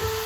you